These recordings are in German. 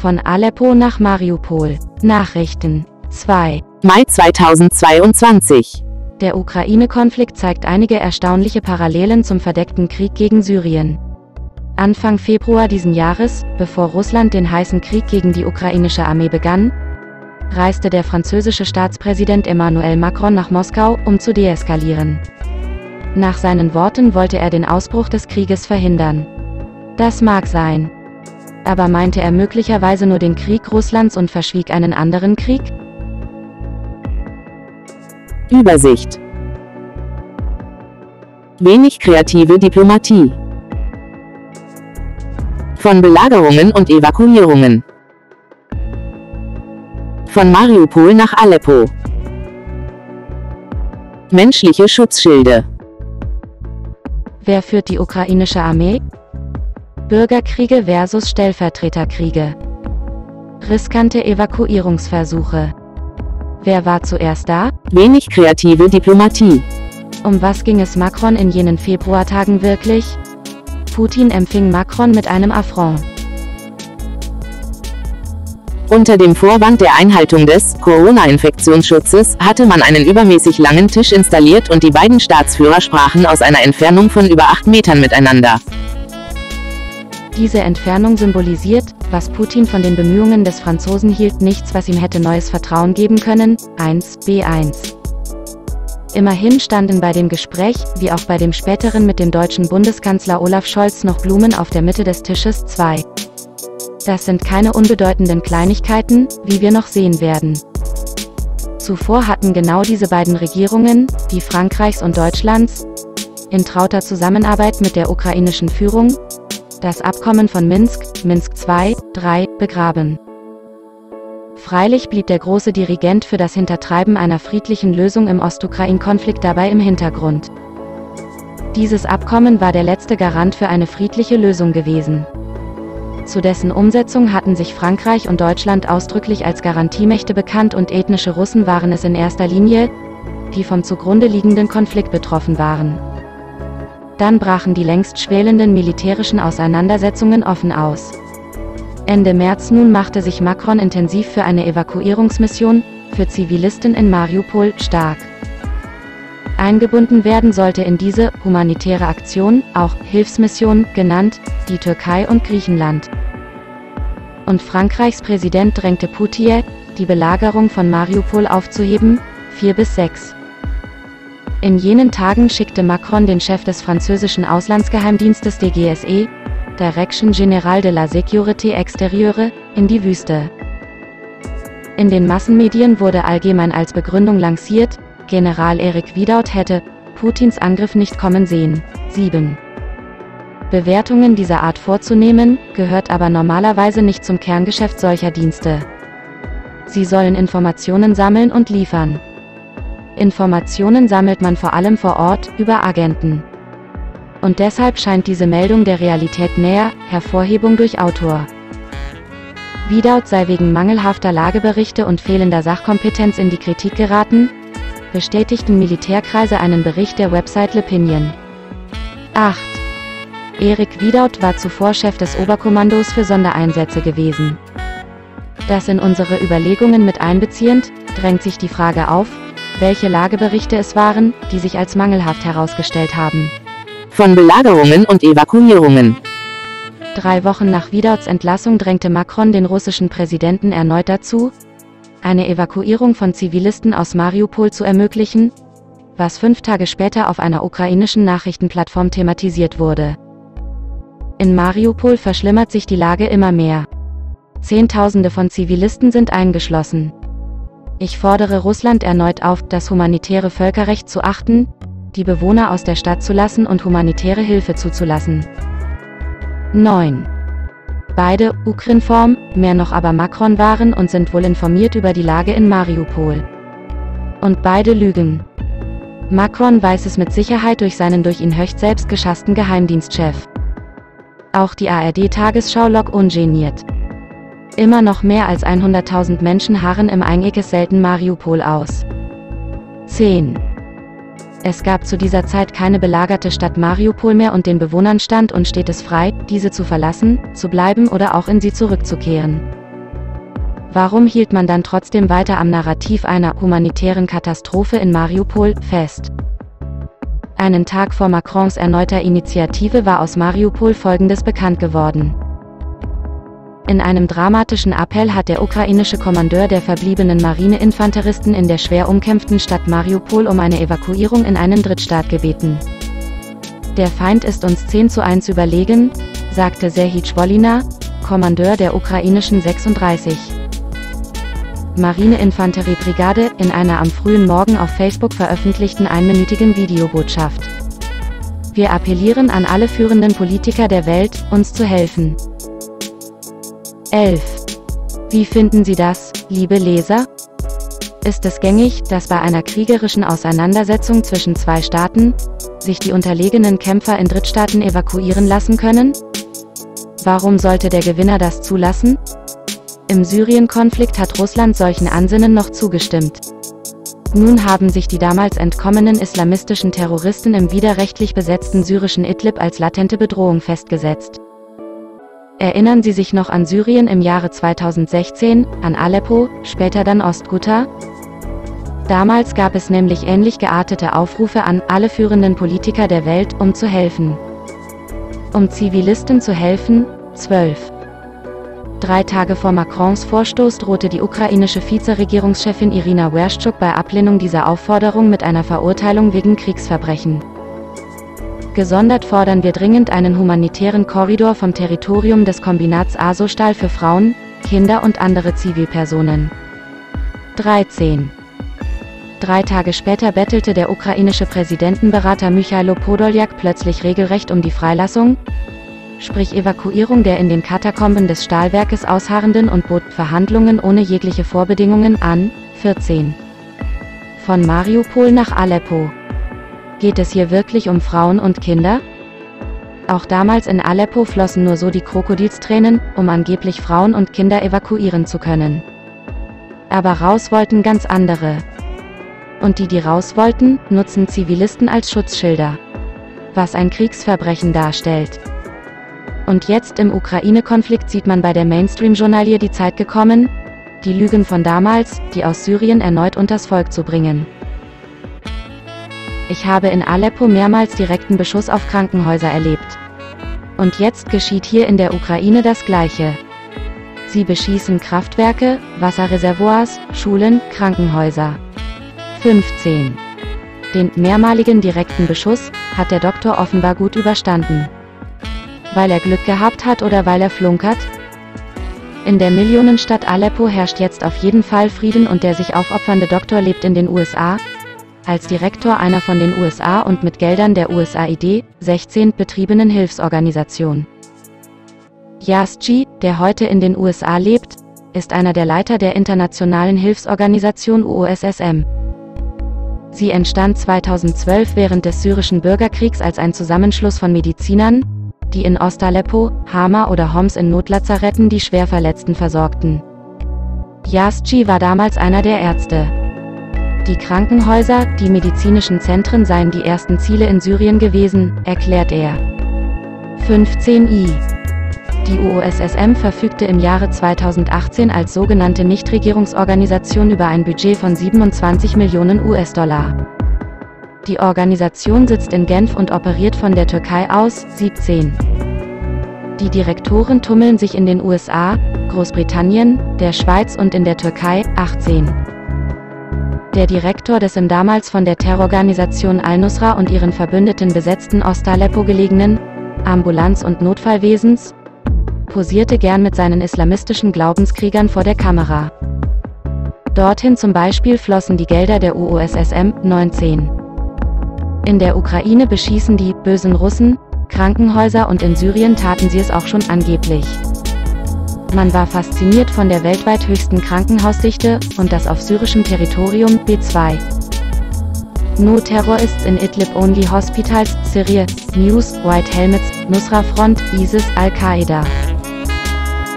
Von Aleppo nach Mariupol. Nachrichten. 2. Mai 2022. Der Ukraine-Konflikt zeigt einige erstaunliche Parallelen zum verdeckten Krieg gegen Syrien. Anfang Februar diesen Jahres, bevor Russland den heißen Krieg gegen die ukrainische Armee begann, reiste der französische Staatspräsident Emmanuel Macron nach Moskau, um zu deeskalieren. Nach seinen Worten wollte er den Ausbruch des Krieges verhindern. Das mag sein. Aber meinte er möglicherweise nur den Krieg Russlands und verschwieg einen anderen Krieg? Übersicht. Wenig kreative Diplomatie. Von Belagerungen und Evakuierungen. Von Mariupol nach Aleppo. Menschliche Schutzschilde. Wer führt die ukrainische Armee? Bürgerkriege versus Stellvertreterkriege. Riskante Evakuierungsversuche. Wer war zuerst da? Wenig kreative Diplomatie. Um was ging es Macron in jenen Februartagen wirklich? Putin empfing Macron mit einem Affront. Unter dem Vorwand der Einhaltung des Corona-Infektionsschutzes hatte man einen übermäßig langen Tisch installiert und die beiden Staatsführer sprachen aus einer Entfernung von über acht Metern miteinander. Diese Entfernung symbolisiert, was Putin von den Bemühungen des Franzosen hielt, nichts, was ihm hätte neues Vertrauen geben können. 1 B1. Immerhin standen bei dem Gespräch, wie auch bei dem späteren mit dem deutschen Bundeskanzler Olaf Scholz noch Blumen auf der Mitte des Tisches 2. Das sind keine unbedeutenden Kleinigkeiten, wie wir noch sehen werden. Zuvor hatten genau diese beiden Regierungen, die Frankreichs und Deutschlands, in trauter Zusammenarbeit mit der ukrainischen Führung, das Abkommen von Minsk, Minsk II, 3, begraben. Freilich blieb der große Dirigent für das Hintertreiben einer friedlichen Lösung im Ostukrain-Konflikt dabei im Hintergrund. Dieses Abkommen war der letzte Garant für eine friedliche Lösung gewesen. Zu dessen Umsetzung hatten sich Frankreich und Deutschland ausdrücklich als Garantiemächte bekannt und ethnische Russen waren es in erster Linie, die vom zugrunde liegenden Konflikt betroffen waren. Dann brachen die längst schwelenden militärischen Auseinandersetzungen offen aus. Ende März nun machte sich Macron intensiv für eine Evakuierungsmission, für Zivilisten in Mariupol, stark. Eingebunden werden sollte in diese humanitäre Aktion, auch Hilfsmission genannt, die Türkei und Griechenland. Und Frankreichs Präsident drängte Putin, die Belagerung von Mariupol aufzuheben, 4 bis 6. In jenen Tagen schickte Macron den Chef des französischen Auslandsgeheimdienstes DGSE, Direction Générale de la Sécurité Extérieure, in die Wüste. In den Massenmedien wurde allgemein als Begründung lanciert, General Erik Wiedaut hätte Putins Angriff nicht kommen sehen. 7. Bewertungen dieser Art vorzunehmen, gehört aber normalerweise nicht zum Kerngeschäft solcher Dienste. Sie sollen Informationen sammeln und liefern. Informationen sammelt man vor allem vor Ort, über Agenten. Und deshalb scheint diese Meldung der Realität näher, Hervorhebung durch Autor. Wiedaut sei wegen mangelhafter Lageberichte und fehlender Sachkompetenz in die Kritik geraten, bestätigten Militärkreise einen Bericht der Website Lepinion. 8. Erik Wiedaut war zuvor Chef des Oberkommandos für Sondereinsätze gewesen. Das in unsere Überlegungen mit einbeziehend, drängt sich die Frage auf, welche Lageberichte es waren, die sich als mangelhaft herausgestellt haben. Von Belagerungen und Evakuierungen. Drei Wochen nach Wiedauts Entlassung drängte Macron den russischen Präsidenten erneut dazu, eine Evakuierung von Zivilisten aus Mariupol zu ermöglichen, was fünf Tage später auf einer ukrainischen Nachrichtenplattform thematisiert wurde. In Mariupol verschlimmert sich die Lage immer mehr. Zehntausende von Zivilisten sind eingeschlossen. Ich fordere Russland erneut auf, das humanitäre Völkerrecht zu achten, die Bewohner aus der Stadt zu lassen und humanitäre Hilfe zuzulassen. 9. Beide, Ukrinform, mehr noch aber Macron waren und sind wohl informiert über die Lage in Mariupol. Und beide lügen. Macron weiß es mit Sicherheit durch seinen durch ihn höchst selbst geschassten Geheimdienstchef. Auch die ARD-Tagesschau log ungeniert. Immer noch mehr als 100.000 Menschen harren im Einekes selten Mariupol aus. 10. Es gab zu dieser Zeit keine belagerte Stadt Mariupol mehr und den Bewohnern stand und steht es frei, diese zu verlassen, zu bleiben oder auch in sie zurückzukehren. Warum hielt man dann trotzdem weiter am Narrativ einer humanitären Katastrophe in Mariupol fest? Einen Tag vor Macrons erneuter Initiative war aus Mariupol Folgendes bekannt geworden. In einem dramatischen Appell hat der ukrainische Kommandeur der verbliebenen Marineinfanteristen in der schwer umkämpften Stadt Mariupol um eine Evakuierung in einen Drittstaat gebeten. Der Feind ist uns 10 zu 1 überlegen, sagte Serhij Wolina, Kommandeur der ukrainischen 36. Marineinfanteriebrigade in einer am frühen Morgen auf Facebook veröffentlichten einminütigen Videobotschaft. Wir appellieren an alle führenden Politiker der Welt, uns zu helfen. 11. Wie finden Sie das, liebe Leser? Ist es gängig, dass bei einer kriegerischen Auseinandersetzung zwischen zwei Staaten, sich die unterlegenen Kämpfer in Drittstaaten evakuieren lassen können? Warum sollte der Gewinner das zulassen? Im Syrien-Konflikt hat Russland solchen Ansinnen noch zugestimmt. Nun haben sich die damals entkommenen islamistischen Terroristen im widerrechtlich besetzten syrischen Idlib als latente Bedrohung festgesetzt. Erinnern Sie sich noch an Syrien im Jahre 2016, an Aleppo, später dann Ostghouta? Damals gab es nämlich ähnlich geartete Aufrufe an alle führenden Politiker der Welt, um zu helfen. Um Zivilisten zu helfen, 12. Drei Tage vor Macrons Vorstoß drohte die ukrainische Vizeregierungschefin Irina Werschczuk bei Ablehnung dieser Aufforderung mit einer Verurteilung wegen Kriegsverbrechen. Gesondert fordern wir dringend einen humanitären Korridor vom Territorium des Kombinats Azostal für Frauen, Kinder und andere Zivilpersonen. 13. Drei Tage später bettelte der ukrainische Präsidentenberater Michailo Podoljak plötzlich regelrecht um die Freilassung, sprich Evakuierung der in den Katakomben des Stahlwerkes ausharrenden und bot Verhandlungen ohne jegliche Vorbedingungen an. 14. Von Mariupol nach Aleppo. Geht es hier wirklich um Frauen und Kinder? Auch damals in Aleppo flossen nur so die Krokodilstränen, um angeblich Frauen und Kinder evakuieren zu können. Aber raus wollten ganz andere. Und die, die raus wollten, nutzen Zivilisten als Schutzschilder. Was ein Kriegsverbrechen darstellt. Und jetzt im Ukraine-Konflikt sieht man bei der Mainstream-Journalie die Zeit gekommen, die Lügen von damals, die aus Syrien erneut unters Volk zu bringen. Ich habe in Aleppo mehrmals direkten Beschuss auf Krankenhäuser erlebt. Und jetzt geschieht hier in der Ukraine das Gleiche. Sie beschießen Kraftwerke, Wasserreservoirs, Schulen, Krankenhäuser. 15. Den mehrmaligen direkten Beschuss hat der Doktor offenbar gut überstanden. Weil er Glück gehabt hat oder weil er flunkert? In der Millionenstadt Aleppo herrscht jetzt auf jeden Fall Frieden und der sich aufopfernde Doktor lebt in den USA, als Direktor einer von den USA und mit Geldern der USAID, 16 betriebenen Hilfsorganisation. Yasji, der heute in den USA lebt, ist einer der Leiter der internationalen Hilfsorganisation UOSSM. Sie entstand 2012 während des syrischen Bürgerkriegs als ein Zusammenschluss von Medizinern, die in Ostaleppo, Hama oder Homs in Notlazaretten die Schwerverletzten versorgten. Yasji war damals einer der Ärzte. Die Krankenhäuser, die medizinischen Zentren seien die ersten Ziele in Syrien gewesen, erklärt er. 15i Die UOSSM verfügte im Jahre 2018 als sogenannte Nichtregierungsorganisation über ein Budget von 27 Millionen US-Dollar. Die Organisation sitzt in Genf und operiert von der Türkei aus, 17. Die Direktoren tummeln sich in den USA, Großbritannien, der Schweiz und in der Türkei, 18 der Direktor des im damals von der Terrororganisation Al-Nusra und ihren Verbündeten besetzten Ostaleppo gelegenen Ambulanz- und Notfallwesens, posierte gern mit seinen islamistischen Glaubenskriegern vor der Kamera. Dorthin zum Beispiel flossen die Gelder der UOSSM 19. In der Ukraine beschießen die bösen Russen Krankenhäuser und in Syrien taten sie es auch schon angeblich. Man war fasziniert von der weltweit höchsten Krankenhausdichte und das auf syrischem Territorium B2. No Terrorists in Idlib Only Hospitals, Syria, News, White Helmets, Nusra Front, ISIS, Al-Qaida.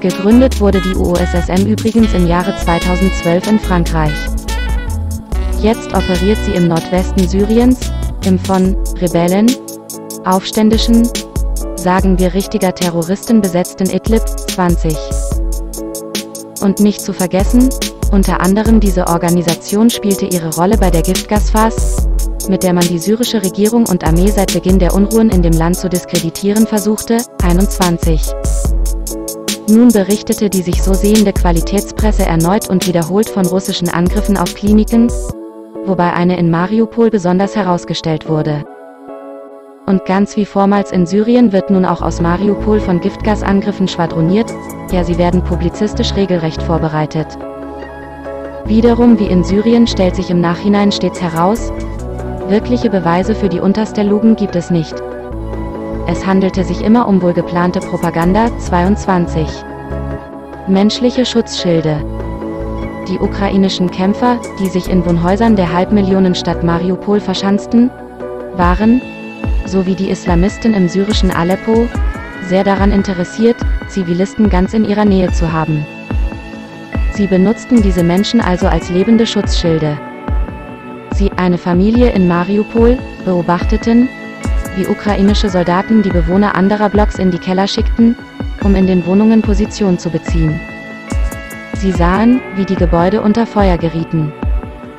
Gegründet wurde die UOSSM übrigens im Jahre 2012 in Frankreich. Jetzt operiert sie im Nordwesten Syriens, im von Rebellen, Aufständischen, sagen wir richtiger Terroristen besetzten Idlib 20. Und nicht zu vergessen, unter anderem diese Organisation spielte ihre Rolle bei der Giftgasphase, mit der man die syrische Regierung und Armee seit Beginn der Unruhen in dem Land zu diskreditieren versuchte, 21. Nun berichtete die sich so sehende Qualitätspresse erneut und wiederholt von russischen Angriffen auf Kliniken, wobei eine in Mariupol besonders herausgestellt wurde. Und ganz wie vormals in Syrien wird nun auch aus Mariupol von Giftgasangriffen schwadroniert, ja sie werden publizistisch regelrecht vorbereitet. Wiederum wie in Syrien stellt sich im Nachhinein stets heraus, wirkliche Beweise für die unterste Lugend gibt es nicht. Es handelte sich immer um wohlgeplante Propaganda. 22. Menschliche Schutzschilde. Die ukrainischen Kämpfer, die sich in Wohnhäusern der Halbmillionenstadt Mariupol verschanzten, waren, so wie die Islamisten im syrischen Aleppo, sehr daran interessiert, Zivilisten ganz in ihrer Nähe zu haben. Sie benutzten diese Menschen also als lebende Schutzschilde. Sie, eine Familie in Mariupol, beobachteten, wie ukrainische Soldaten die Bewohner anderer Blocks in die Keller schickten, um in den Wohnungen Position zu beziehen. Sie sahen, wie die Gebäude unter Feuer gerieten.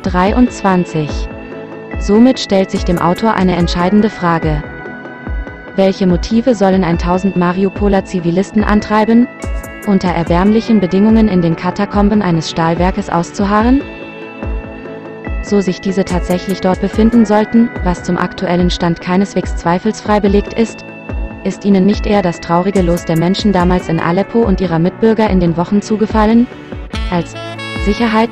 23. Somit stellt sich dem Autor eine entscheidende Frage. Welche Motive sollen 1000 Mariupoler Zivilisten antreiben, unter erbärmlichen Bedingungen in den Katakomben eines Stahlwerkes auszuharren? so sich diese tatsächlich dort befinden sollten, was zum aktuellen Stand keineswegs zweifelsfrei belegt ist, ist ihnen nicht eher das traurige Los der Menschen damals in Aleppo und ihrer Mitbürger in den Wochen zugefallen, als Sicherheit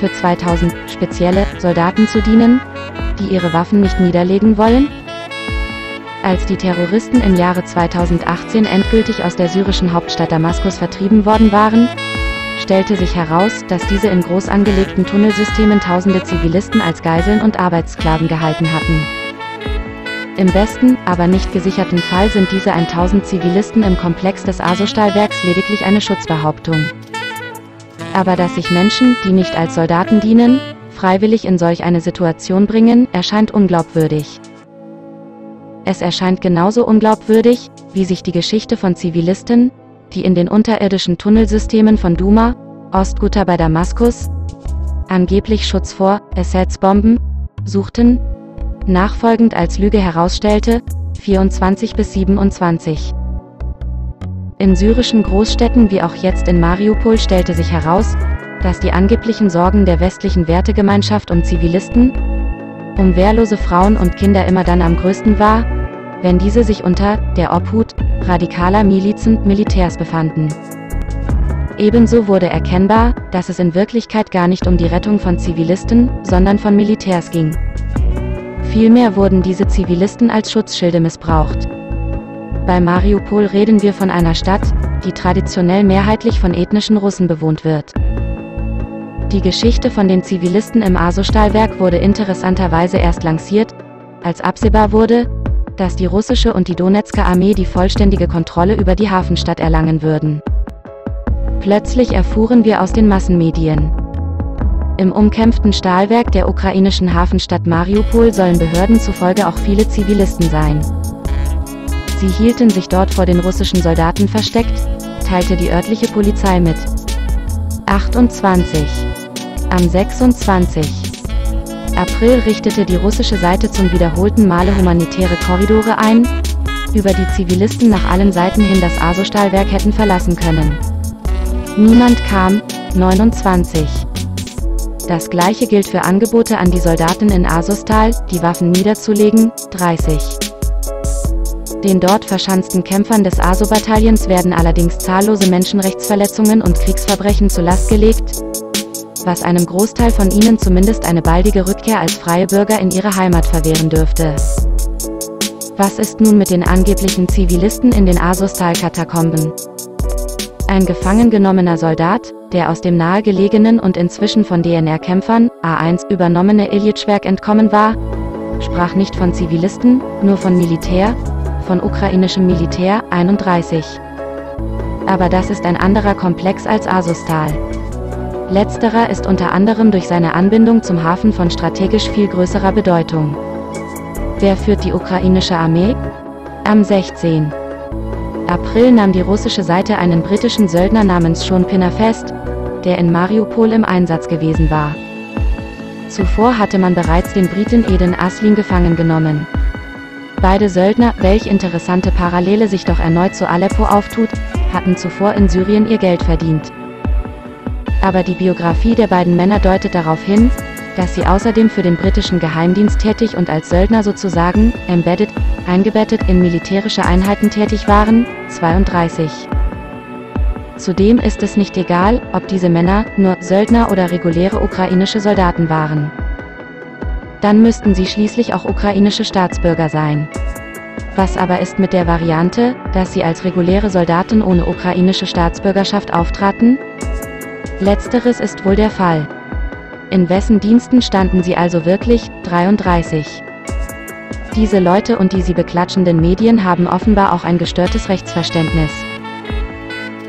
für 2000 spezielle Soldaten zu dienen, die ihre Waffen nicht niederlegen wollen? Als die Terroristen im Jahre 2018 endgültig aus der syrischen Hauptstadt Damaskus vertrieben worden waren, stellte sich heraus, dass diese in groß angelegten Tunnelsystemen tausende Zivilisten als Geiseln und Arbeitssklaven gehalten hatten. Im besten, aber nicht gesicherten Fall sind diese 1000 Zivilisten im Komplex des Aso-Stahlwerks lediglich eine Schutzbehauptung. Aber dass sich Menschen, die nicht als Soldaten dienen, freiwillig in solch eine Situation bringen, erscheint unglaubwürdig. Es erscheint genauso unglaubwürdig, wie sich die Geschichte von Zivilisten, die in den unterirdischen Tunnelsystemen von Duma, Ostguta bei Damaskus, angeblich Schutz vor Assets-Bomben, suchten, nachfolgend als Lüge herausstellte, 24 bis 27. In syrischen Großstädten wie auch jetzt in Mariupol stellte sich heraus, dass die angeblichen Sorgen der westlichen Wertegemeinschaft um Zivilisten, um wehrlose Frauen und Kinder immer dann am größten war, wenn diese sich unter der Obhut radikaler Milizen, Militärs befanden. Ebenso wurde erkennbar, dass es in Wirklichkeit gar nicht um die Rettung von Zivilisten, sondern von Militärs ging. Vielmehr wurden diese Zivilisten als Schutzschilde missbraucht. Bei Mariupol reden wir von einer Stadt, die traditionell mehrheitlich von ethnischen Russen bewohnt wird. Die Geschichte von den Zivilisten im Aso-Stahlwerk wurde interessanterweise erst lanciert, als absehbar wurde, dass die russische und die Donetsker Armee die vollständige Kontrolle über die Hafenstadt erlangen würden. Plötzlich erfuhren wir aus den Massenmedien. Im umkämpften Stahlwerk der ukrainischen Hafenstadt Mariupol sollen Behörden zufolge auch viele Zivilisten sein. Sie hielten sich dort vor den russischen Soldaten versteckt, teilte die örtliche Polizei mit. 28. Am 26. April richtete die russische Seite zum wiederholten Male humanitäre Korridore ein, über die Zivilisten nach allen Seiten hin das Aso-Stahlwerk hätten verlassen können. Niemand kam, 29. Das gleiche gilt für Angebote an die Soldaten in Asostal, die Waffen niederzulegen, 30. Den dort verschanzten Kämpfern des ASO-Bataillons werden allerdings zahllose Menschenrechtsverletzungen und Kriegsverbrechen zur Last gelegt, was einem Großteil von ihnen zumindest eine baldige Rückkehr als freie Bürger in ihre Heimat verwehren dürfte. Was ist nun mit den angeblichen Zivilisten in den Asustal-Katakomben? Ein gefangen genommener Soldat, der aus dem nahegelegenen und inzwischen von DNR-Kämpfern, A1, übernommene Ilyich-Werk entkommen war, sprach nicht von Zivilisten, nur von Militär, von ukrainischem Militär, 31. Aber das ist ein anderer Komplex als Asustal. Letzterer ist unter anderem durch seine Anbindung zum Hafen von strategisch viel größerer Bedeutung. Wer führt die ukrainische Armee? Am 16. April nahm die russische Seite einen britischen Söldner namens Sean Pinner fest, der in Mariupol im Einsatz gewesen war. Zuvor hatte man bereits den Briten Eden Aslin gefangen genommen. Beide Söldner, welch interessante Parallele sich doch erneut zu Aleppo auftut, hatten zuvor in Syrien ihr Geld verdient. Aber die Biografie der beiden Männer deutet darauf hin, dass sie außerdem für den britischen Geheimdienst tätig und als Söldner sozusagen, embedded, eingebettet in militärische Einheiten tätig waren, 32. Zudem ist es nicht egal, ob diese Männer nur Söldner oder reguläre ukrainische Soldaten waren. Dann müssten sie schließlich auch ukrainische Staatsbürger sein. Was aber ist mit der Variante, dass sie als reguläre Soldaten ohne ukrainische Staatsbürgerschaft auftraten? Letzteres ist wohl der Fall. In wessen Diensten standen sie also wirklich, 33. Diese Leute und die sie beklatschenden Medien haben offenbar auch ein gestörtes Rechtsverständnis.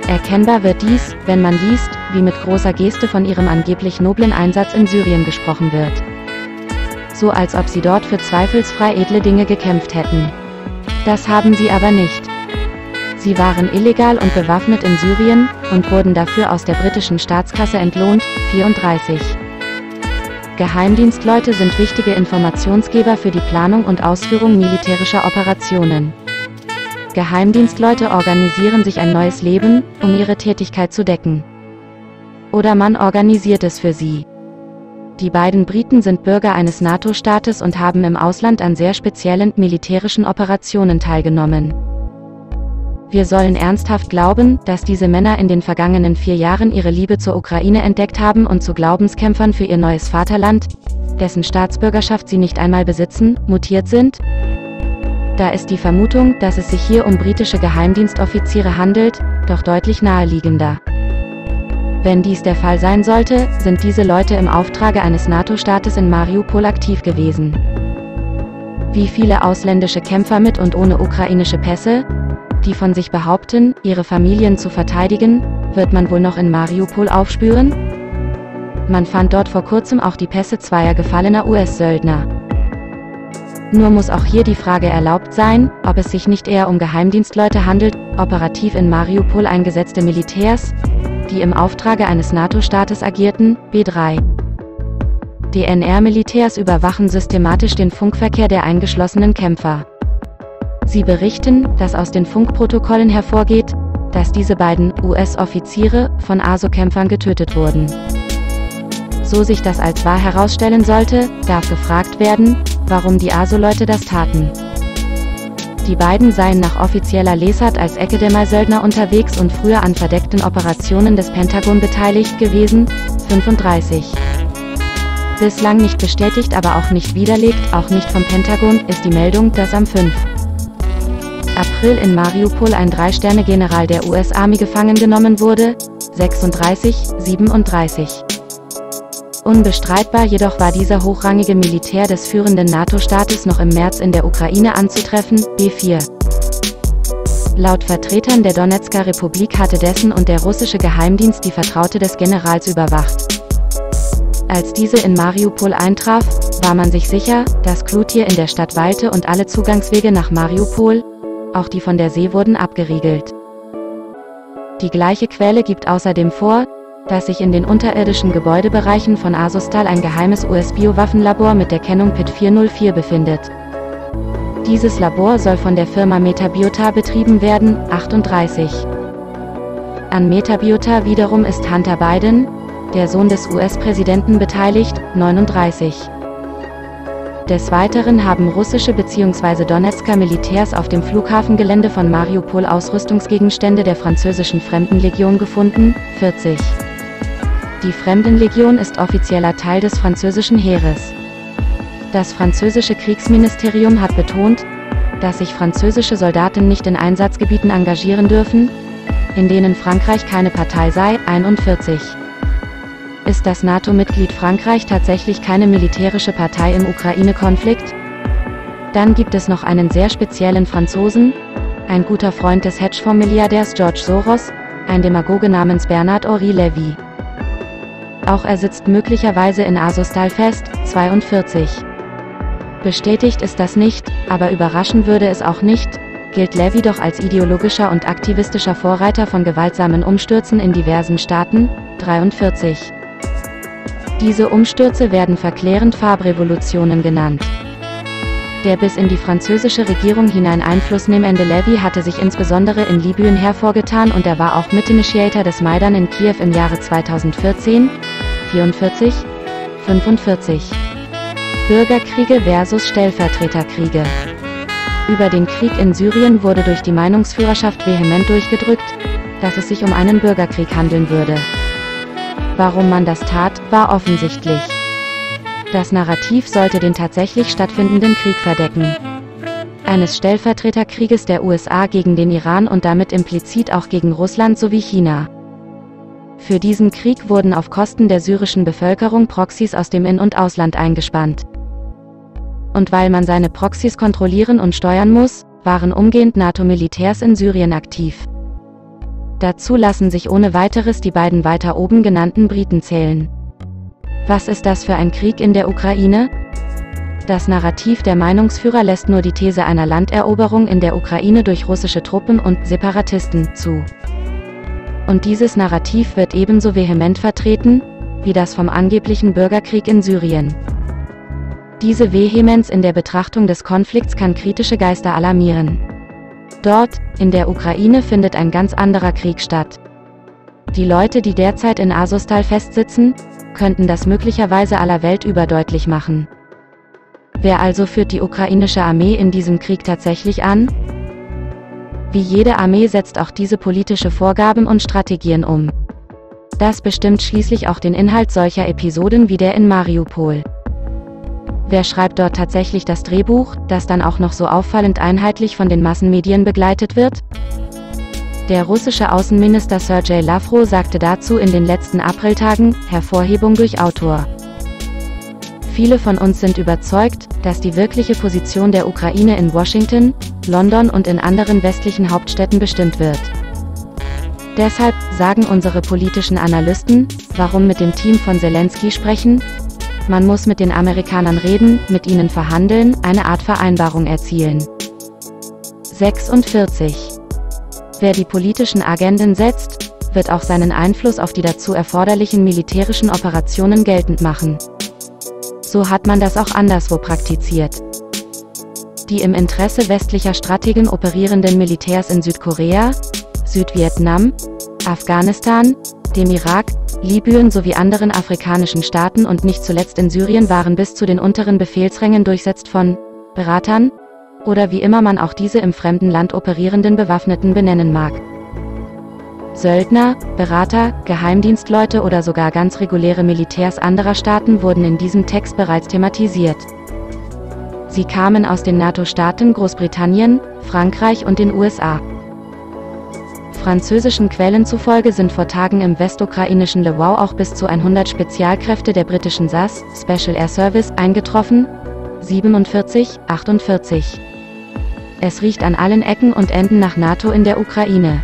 Erkennbar wird dies, wenn man liest, wie mit großer Geste von ihrem angeblich noblen Einsatz in Syrien gesprochen wird. So als ob sie dort für zweifelsfrei edle Dinge gekämpft hätten. Das haben sie aber nicht. Sie waren illegal und bewaffnet in Syrien und wurden dafür aus der britischen Staatskasse entlohnt, 34. Geheimdienstleute sind wichtige Informationsgeber für die Planung und Ausführung militärischer Operationen. Geheimdienstleute organisieren sich ein neues Leben, um ihre Tätigkeit zu decken. Oder man organisiert es für sie. Die beiden Briten sind Bürger eines NATO-Staates und haben im Ausland an sehr speziellen militärischen Operationen teilgenommen. Wir sollen ernsthaft glauben, dass diese Männer in den vergangenen vier Jahren ihre Liebe zur Ukraine entdeckt haben und zu Glaubenskämpfern für ihr neues Vaterland, dessen Staatsbürgerschaft sie nicht einmal besitzen, mutiert sind? Da ist die Vermutung, dass es sich hier um britische Geheimdienstoffiziere handelt, doch deutlich naheliegender. Wenn dies der Fall sein sollte, sind diese Leute im Auftrage eines NATO-Staates in Mariupol aktiv gewesen. Wie viele ausländische Kämpfer mit und ohne ukrainische Pässe, die von sich behaupten, ihre Familien zu verteidigen, wird man wohl noch in Mariupol aufspüren? Man fand dort vor kurzem auch die Pässe zweier gefallener US-Söldner. Nur muss auch hier die Frage erlaubt sein, ob es sich nicht eher um Geheimdienstleute handelt, operativ in Mariupol eingesetzte Militärs, die im Auftrage eines NATO-Staates agierten, B3. DNR-Militärs überwachen systematisch den Funkverkehr der eingeschlossenen Kämpfer. Sie berichten, dass aus den Funkprotokollen hervorgeht, dass diese beiden US-Offiziere von ASO-Kämpfern getötet wurden. So sich das als wahr herausstellen sollte, darf gefragt werden, warum die ASO-Leute das taten. Die beiden seien nach offizieller Lesart als Ekedemer-Söldner unterwegs und früher an verdeckten Operationen des Pentagon beteiligt gewesen, 35. Bislang nicht bestätigt, aber auch nicht widerlegt, auch nicht vom Pentagon, ist die Meldung, dass am 5. April in Mariupol ein Drei-Sterne-General der US-Army gefangen genommen wurde, 36, 37. Unbestreitbar jedoch war dieser hochrangige Militär des führenden NATO-Staates noch im März in der Ukraine anzutreffen, B4. Laut Vertretern der Donetsker Republik hatte dessen und der russische Geheimdienst die Vertraute des Generals überwacht. Als diese in Mariupol eintraf, war man sich sicher, dass Klutier in der Stadt weilte und alle Zugangswege nach Mariupol, auch die von der See wurden abgeriegelt. Die gleiche Quelle gibt außerdem vor, dass sich in den unterirdischen Gebäudebereichen von Azostal ein geheimes US-Biowaffenlabor mit der Kennung PIT 404 befindet. Dieses Labor soll von der Firma Metabiota betrieben werden, 38. An Metabiota wiederum ist Hunter Biden, der Sohn des US-Präsidenten beteiligt, 39. Des Weiteren haben russische bzw. Donetsker Militärs auf dem Flughafengelände von Mariupol Ausrüstungsgegenstände der französischen Fremdenlegion gefunden, 40. Die Fremdenlegion ist offizieller Teil des französischen Heeres. Das französische Kriegsministerium hat betont, dass sich französische Soldaten nicht in Einsatzgebieten engagieren dürfen, in denen Frankreich keine Partei sei, 41. Ist das NATO-Mitglied Frankreich tatsächlich keine militärische Partei im Ukraine-Konflikt? Dann gibt es noch einen sehr speziellen Franzosen, ein guter Freund des Hedgefonds-Milliardärs George Soros, ein Demagoge namens Bernard-Henri Lévy. Auch er sitzt möglicherweise in Azostal fest, 42. Bestätigt ist das nicht, aber überraschen würde es auch nicht, gilt Levy doch als ideologischer und aktivistischer Vorreiter von gewaltsamen Umstürzen in diversen Staaten, 43. Diese Umstürze werden verklärend Farbrevolutionen genannt. Der bis in die französische Regierung hinein einflussnehmende Levy hatte sich insbesondere in Libyen hervorgetan und er war auch Mitinitiator des Maidan in Kiew im Jahre 2014, 44, 45. Bürgerkriege versus Stellvertreterkriege. Über den Krieg in Syrien wurde durch die Meinungsführerschaft vehement durchgedrückt, dass es sich um einen Bürgerkrieg handeln würde. Warum man das tat, war offensichtlich. Das Narrativ sollte den tatsächlich stattfindenden Krieg verdecken. Eines Stellvertreterkrieges der USA gegen den Iran und damit implizit auch gegen Russland sowie China. Für diesen Krieg wurden auf Kosten der syrischen Bevölkerung Proxys aus dem In- und Ausland eingespannt. Und weil man seine Proxys kontrollieren und steuern muss, waren umgehend NATO-Militärs in Syrien aktiv. Dazu lassen sich ohne weiteres die beiden weiter oben genannten Briten zählen. Was ist das für ein Krieg in der Ukraine? Das Narrativ der Meinungsführer lässt nur die These einer Landeroberung in der Ukraine durch russische Truppen und Separatisten zu. Und dieses Narrativ wird ebenso vehement vertreten, wie das vom angeblichen Bürgerkrieg in Syrien. Diese Vehemenz in der Betrachtung des Konflikts kann kritische Geister alarmieren. Dort, in der Ukraine findet ein ganz anderer Krieg statt. Die Leute, die derzeit in Asustal festsitzen, könnten das möglicherweise aller Welt überdeutlich machen. Wer also führt die ukrainische Armee in diesem Krieg tatsächlich an? Wie jede Armee setzt auch diese politische Vorgaben und Strategien um. Das bestimmt schließlich auch den Inhalt solcher Episoden wie der in Mariupol. Wer schreibt dort tatsächlich das Drehbuch, das dann auch noch so auffallend einheitlich von den Massenmedien begleitet wird? Der russische Außenminister Sergei Lavrov sagte dazu in den letzten Apriltagen, Hervorhebung durch Autor. Viele von uns sind überzeugt, dass die wirkliche Position der Ukraine in Washington, London und in anderen westlichen Hauptstädten bestimmt wird. Deshalb sagen unsere politischen Analysten, warum mit dem Team von Zelensky sprechen? Man muss mit den Amerikanern reden, mit ihnen verhandeln, eine Art Vereinbarung erzielen. 46 Wer die politischen Agenden setzt, wird auch seinen Einfluss auf die dazu erforderlichen militärischen Operationen geltend machen. So hat man das auch anderswo praktiziert. Die im Interesse westlicher Strategen operierenden Militärs in Südkorea, Südvietnam, Afghanistan, dem Irak, Libyen sowie anderen afrikanischen Staaten und nicht zuletzt in Syrien waren bis zu den unteren Befehlsrängen durchsetzt von Beratern, oder wie immer man auch diese im fremden Land operierenden Bewaffneten benennen mag. Söldner, Berater, Geheimdienstleute oder sogar ganz reguläre Militärs anderer Staaten wurden in diesem Text bereits thematisiert. Sie kamen aus den NATO-Staaten Großbritannien, Frankreich und den USA. Französischen Quellen zufolge sind vor Tagen im westukrainischen Lwów auch bis zu 100 Spezialkräfte der britischen SAS, Special Air Service, eingetroffen. 47, 48. Es riecht an allen Ecken und Enden nach NATO in der Ukraine.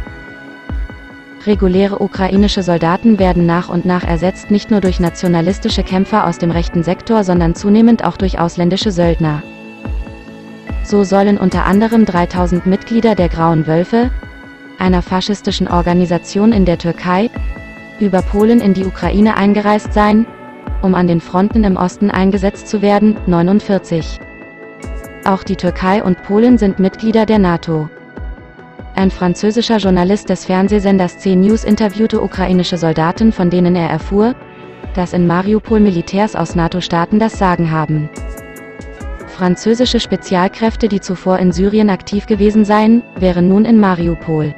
Reguläre ukrainische Soldaten werden nach und nach ersetzt nicht nur durch nationalistische Kämpfer aus dem rechten Sektor, sondern zunehmend auch durch ausländische Söldner. So sollen unter anderem 3000 Mitglieder der Grauen Wölfe, einer faschistischen Organisation in der Türkei, über Polen in die Ukraine eingereist sein, um an den Fronten im Osten eingesetzt zu werden, 49. Auch die Türkei und Polen sind Mitglieder der NATO. Ein französischer Journalist des Fernsehsenders C-News interviewte ukrainische Soldaten, von denen er erfuhr, dass in Mariupol Militärs aus NATO-Staaten das Sagen haben. Französische Spezialkräfte, die zuvor in Syrien aktiv gewesen seien, wären nun in Mariupol.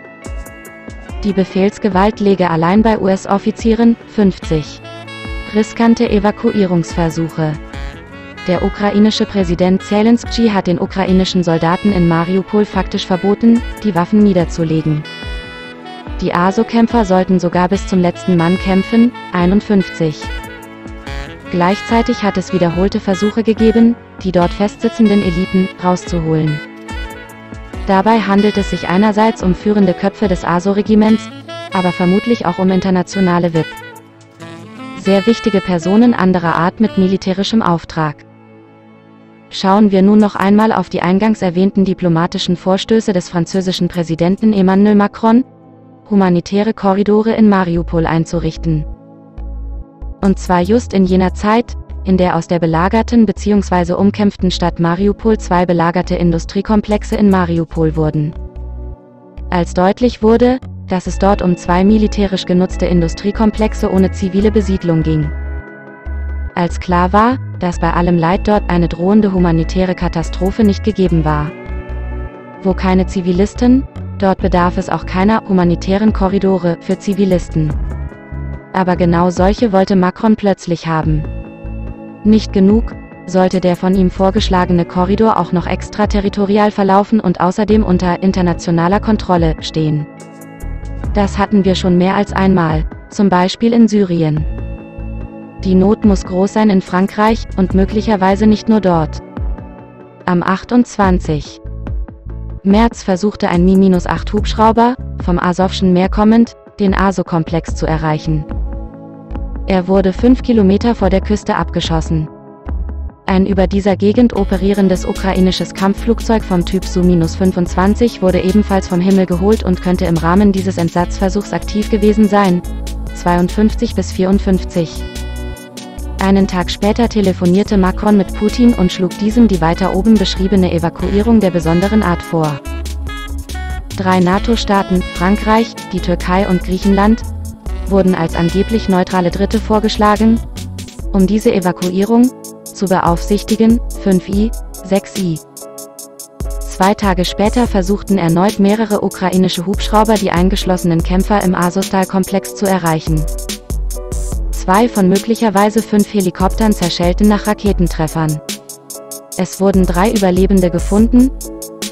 Die Befehlsgewalt läge allein bei US-Offizieren, 50. Riskante Evakuierungsversuche. Der ukrainische Präsident Zelensky hat den ukrainischen Soldaten in Mariupol faktisch verboten, die Waffen niederzulegen. Die ASO-Kämpfer sollten sogar bis zum letzten Mann kämpfen, 51. Gleichzeitig hat es wiederholte Versuche gegeben, die dort festsitzenden Eliten rauszuholen. Dabei handelt es sich einerseits um führende Köpfe des ASO-Regiments, aber vermutlich auch um internationale VIP. Sehr wichtige Personen anderer Art mit militärischem Auftrag. Schauen wir nun noch einmal auf die eingangs erwähnten diplomatischen Vorstöße des französischen Präsidenten Emmanuel Macron, humanitäre Korridore in Mariupol einzurichten. Und zwar just in jener Zeit, in der aus der belagerten bzw. umkämpften Stadt Mariupol zwei belagerte Industriekomplexe in Mariupol wurden. Als deutlich wurde, dass es dort um zwei militärisch genutzte Industriekomplexe ohne zivile Besiedlung ging. Als klar war, dass bei allem Leid dort eine drohende humanitäre Katastrophe nicht gegeben war. Wo keine Zivilisten, dort bedarf es auch keiner humanitären Korridore für Zivilisten. Aber genau solche wollte Macron plötzlich haben. Nicht genug, sollte der von ihm vorgeschlagene Korridor auch noch extraterritorial verlaufen und außerdem unter internationaler Kontrolle stehen. Das hatten wir schon mehr als einmal, zum Beispiel in Syrien. Die Not muss groß sein in Frankreich und möglicherweise nicht nur dort. Am 28. März versuchte ein Mi-8 Hubschrauber, vom Asowschen Meer kommend, den Aso-Komplex zu erreichen. Er wurde fünf Kilometer vor der Küste abgeschossen. Ein über dieser Gegend operierendes ukrainisches Kampfflugzeug vom Typ Su-25 wurde ebenfalls vom Himmel geholt und könnte im Rahmen dieses Entsatzversuchs aktiv gewesen sein. 52 bis 54. Einen Tag später telefonierte Macron mit Putin und schlug diesem die weiter oben beschriebene Evakuierung der besonderen Art vor. Drei NATO-Staaten, Frankreich, die Türkei und Griechenland, wurden als angeblich neutrale Dritte vorgeschlagen, um diese Evakuierung, zu beaufsichtigen, 5i, 6i. Zwei Tage später versuchten erneut mehrere ukrainische Hubschrauber die eingeschlossenen Kämpfer im Azostal-Komplex zu erreichen. Zwei von möglicherweise fünf Helikoptern zerschellten nach Raketentreffern. Es wurden drei Überlebende gefunden,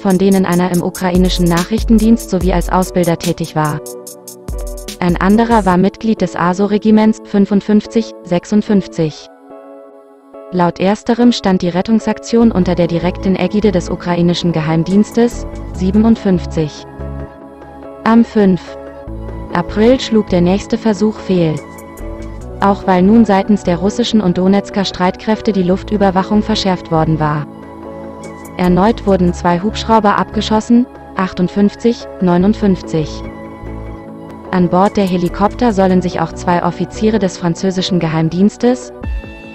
von denen einer im ukrainischen Nachrichtendienst sowie als Ausbilder tätig war. Ein anderer war Mitglied des ASO-Regiments 55-56. Laut ersterem stand die Rettungsaktion unter der direkten Ägide des ukrainischen Geheimdienstes, 57. Am 5. April schlug der nächste Versuch fehl. Auch weil nun seitens der russischen und Donetsker Streitkräfte die Luftüberwachung verschärft worden war. Erneut wurden zwei Hubschrauber abgeschossen, 58, 59. An Bord der Helikopter sollen sich auch zwei Offiziere des französischen Geheimdienstes,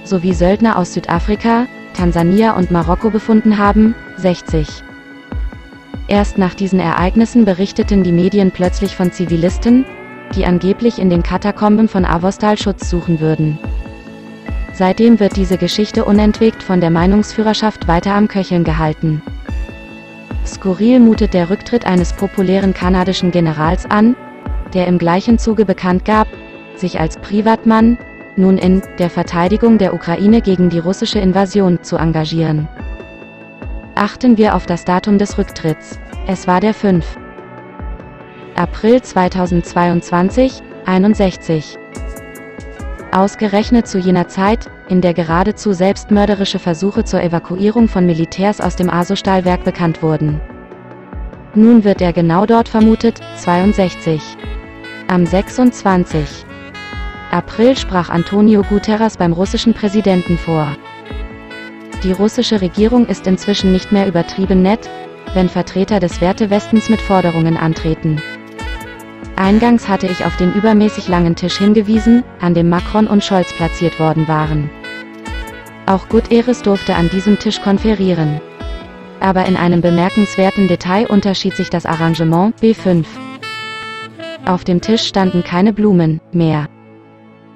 sowie Söldner aus Südafrika, Tansania und Marokko befunden haben, 60. Erst nach diesen Ereignissen berichteten die Medien plötzlich von Zivilisten, die angeblich in den Katakomben von Avostal Schutz suchen würden. Seitdem wird diese Geschichte unentwegt von der Meinungsführerschaft weiter am Köcheln gehalten. Skurril mutet der Rücktritt eines populären kanadischen Generals an, der im gleichen Zuge bekannt gab, sich als Privatmann, nun in der Verteidigung der Ukraine gegen die russische Invasion zu engagieren. Achten wir auf das Datum des Rücktritts. Es war der 5. April 2022, 61. Ausgerechnet zu jener Zeit, in der geradezu selbstmörderische Versuche zur Evakuierung von Militärs aus dem Asostahlwerk bekannt wurden. Nun wird er genau dort vermutet, 62. Am 26. April sprach Antonio Guterres beim russischen Präsidenten vor. Die russische Regierung ist inzwischen nicht mehr übertrieben nett, wenn Vertreter des Wertewestens mit Forderungen antreten. Eingangs hatte ich auf den übermäßig langen Tisch hingewiesen, an dem Macron und Scholz platziert worden waren. Auch Guterres durfte an diesem Tisch konferieren. Aber in einem bemerkenswerten Detail unterschied sich das Arrangement B5. Auf dem Tisch standen keine Blumen mehr.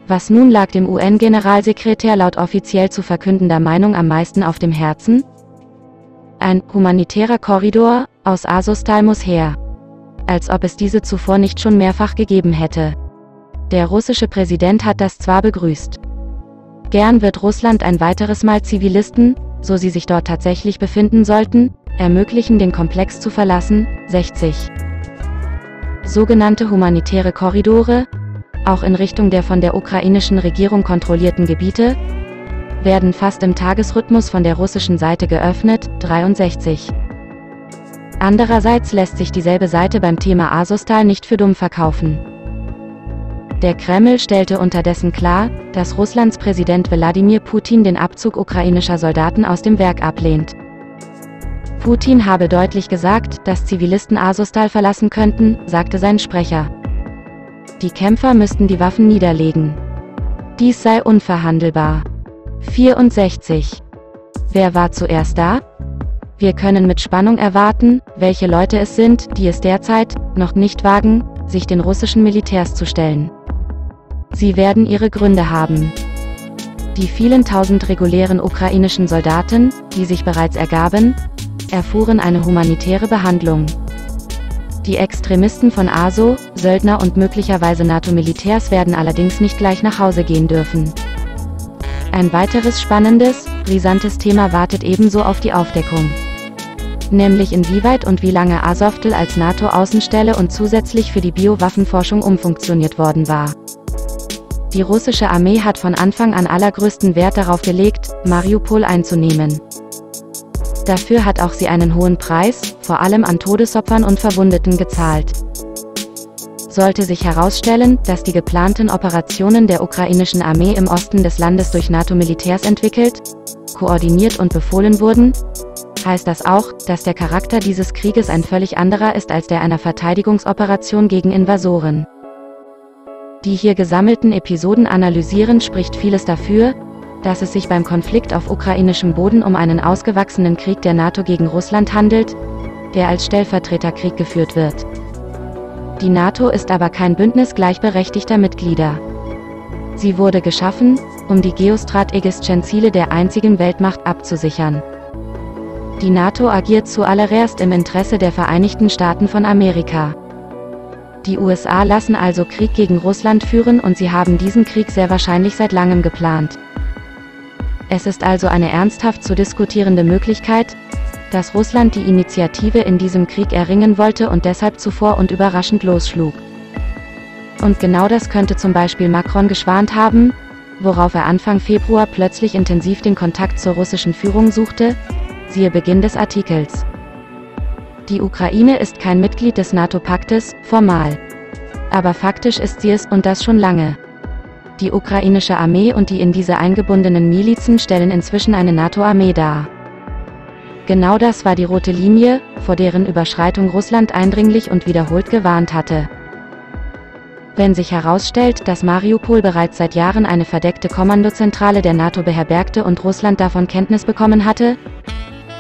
Was nun lag dem UN-Generalsekretär laut offiziell zu verkündender Meinung am meisten auf dem Herzen? Ein humanitärer Korridor aus Azostal muss her. Als ob es diese zuvor nicht schon mehrfach gegeben hätte. Der russische Präsident hat das zwar begrüßt. Gern wird Russland ein weiteres Mal Zivilisten, so sie sich dort tatsächlich befinden sollten, ermöglichen den Komplex zu verlassen, 60. Sogenannte humanitäre Korridore, auch in Richtung der von der ukrainischen Regierung kontrollierten Gebiete, werden fast im Tagesrhythmus von der russischen Seite geöffnet, 63. Andererseits lässt sich dieselbe Seite beim Thema Asostal nicht für dumm verkaufen. Der Kreml stellte unterdessen klar, dass Russlands Präsident Wladimir Putin den Abzug ukrainischer Soldaten aus dem Werk ablehnt. Putin habe deutlich gesagt, dass Zivilisten Asostal verlassen könnten, sagte sein Sprecher. Die Kämpfer müssten die Waffen niederlegen. Dies sei unverhandelbar. 64. Wer war zuerst da? Wir können mit Spannung erwarten, welche Leute es sind, die es derzeit noch nicht wagen, sich den russischen Militärs zu stellen. Sie werden ihre Gründe haben. Die vielen tausend regulären ukrainischen Soldaten, die sich bereits ergaben, erfuhren eine humanitäre Behandlung. Die Extremisten von ASO, Söldner und möglicherweise NATO-Militärs werden allerdings nicht gleich nach Hause gehen dürfen. Ein weiteres spannendes, brisantes Thema wartet ebenso auf die Aufdeckung. Nämlich inwieweit und wie lange Azovstal als NATO-Außenstelle und zusätzlich für die Biowaffenforschung umfunktioniert worden war. Die russische Armee hat von Anfang an allergrößten Wert darauf gelegt, Mariupol einzunehmen. Dafür hat auch sie einen hohen Preis, vor allem an Todesopfern und Verwundeten gezahlt. Sollte sich herausstellen, dass die geplanten Operationen der ukrainischen Armee im Osten des Landes durch NATO-Militärs entwickelt, koordiniert und befohlen wurden, heißt das auch, dass der Charakter dieses Krieges ein völlig anderer ist als der einer Verteidigungsoperation gegen Invasoren. Die hier gesammelten Episoden analysieren spricht vieles dafür, dass es sich beim Konflikt auf ukrainischem Boden um einen ausgewachsenen Krieg der NATO gegen Russland handelt, der als Stellvertreterkrieg geführt wird. Die NATO ist aber kein Bündnis gleichberechtigter Mitglieder. Sie wurde geschaffen, um die geostrategischen Ziele der einzigen Weltmacht abzusichern. Die NATO agiert zuallererst im Interesse der Vereinigten Staaten von Amerika. Die USA lassen also Krieg gegen Russland führen und sie haben diesen Krieg sehr wahrscheinlich seit langem geplant. Es ist also eine ernsthaft zu diskutierende Möglichkeit, dass Russland die Initiative in diesem Krieg erringen wollte und deshalb zuvor und überraschend losschlug. Und genau das könnte zum Beispiel Macron geschwant haben, worauf er Anfang Februar plötzlich intensiv den Kontakt zur russischen Führung suchte, siehe Beginn des Artikels. Die Ukraine ist kein Mitglied des NATO-Paktes, formal. Aber faktisch ist sie es und das schon lange. Die ukrainische Armee und die in diese eingebundenen Milizen stellen inzwischen eine NATO-Armee dar. Genau das war die rote Linie, vor deren Überschreitung Russland eindringlich und wiederholt gewarnt hatte. Wenn sich herausstellt, dass Mariupol bereits seit Jahren eine verdeckte Kommandozentrale der NATO beherbergte und Russland davon Kenntnis bekommen hatte,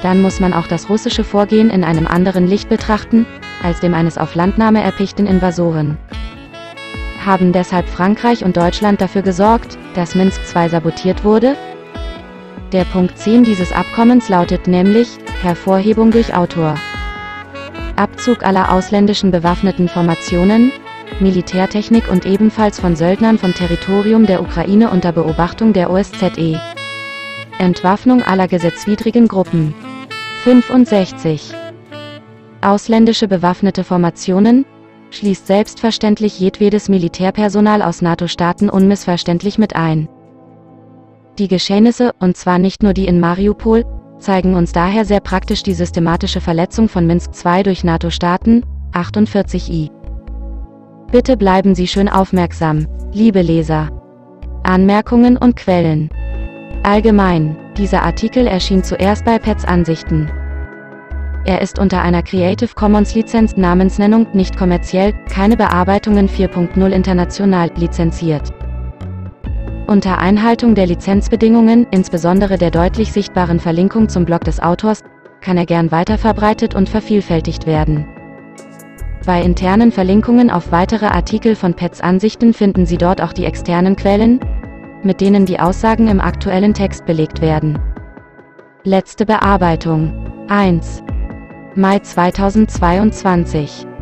dann muss man auch das russische Vorgehen in einem anderen Licht betrachten, als dem eines auf Landnahme erpichten Invasoren haben deshalb Frankreich und Deutschland dafür gesorgt, dass Minsk II sabotiert wurde? Der Punkt 10 dieses Abkommens lautet nämlich, Hervorhebung durch Autor. Abzug aller ausländischen bewaffneten Formationen, Militärtechnik und ebenfalls von Söldnern vom Territorium der Ukraine unter Beobachtung der OSZE. Entwaffnung aller gesetzwidrigen Gruppen. 65. Ausländische bewaffnete Formationen, schließt selbstverständlich jedwedes Militärpersonal aus NATO-Staaten unmissverständlich mit ein. Die Geschehnisse, und zwar nicht nur die in Mariupol, zeigen uns daher sehr praktisch die systematische Verletzung von Minsk II durch NATO-Staaten, 48i. Bitte bleiben Sie schön aufmerksam, liebe Leser. Anmerkungen und Quellen. Allgemein, dieser Artikel erschien zuerst bei Pets Ansichten. Er ist unter einer Creative Commons Lizenz Namensnennung nicht kommerziell, keine Bearbeitungen 4.0 international lizenziert. Unter Einhaltung der Lizenzbedingungen, insbesondere der deutlich sichtbaren Verlinkung zum Blog des Autors, kann er gern weiterverbreitet und vervielfältigt werden. Bei internen Verlinkungen auf weitere Artikel von Pets Ansichten finden Sie dort auch die externen Quellen, mit denen die Aussagen im aktuellen Text belegt werden. Letzte Bearbeitung 1. Mai 2022